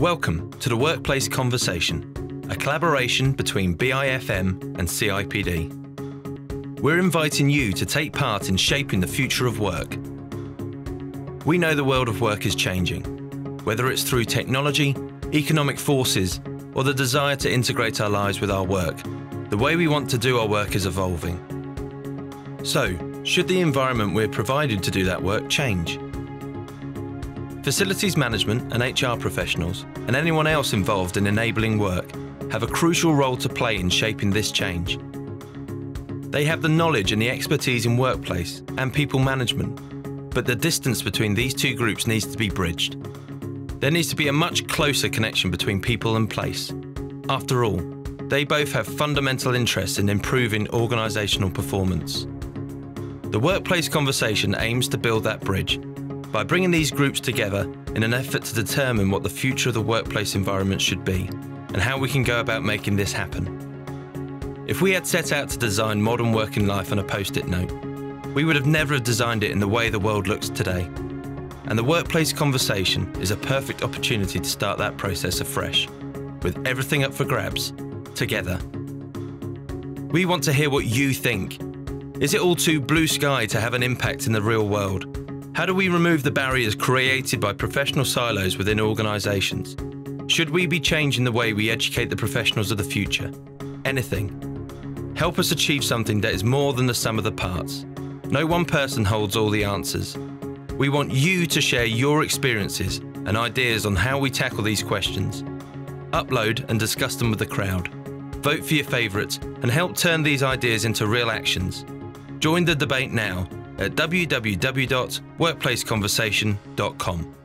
Welcome to the Workplace Conversation, a collaboration between BIFM and CIPD. We're inviting you to take part in shaping the future of work. We know the world of work is changing, whether it's through technology, economic forces, or the desire to integrate our lives with our work. The way we want to do our work is evolving. So, should the environment we're provided to do that work change? Facilities management and HR professionals, and anyone else involved in enabling work, have a crucial role to play in shaping this change. They have the knowledge and the expertise in workplace and people management, but the distance between these two groups needs to be bridged. There needs to be a much closer connection between people and place. After all, they both have fundamental interests in improving organisational performance. The workplace conversation aims to build that bridge by bringing these groups together in an effort to determine what the future of the workplace environment should be and how we can go about making this happen. If we had set out to design modern working life on a post it note, we would have never have designed it in the way the world looks today and the workplace conversation is a perfect opportunity to start that process afresh, with everything up for grabs, together. We want to hear what you think. Is it all too blue sky to have an impact in the real world? How do we remove the barriers created by professional silos within organisations? Should we be changing the way we educate the professionals of the future? Anything. Help us achieve something that is more than the sum of the parts. No one person holds all the answers. We want you to share your experiences and ideas on how we tackle these questions. Upload and discuss them with the crowd. Vote for your favourites and help turn these ideas into real actions. Join the debate now at www.workplaceconversation.com.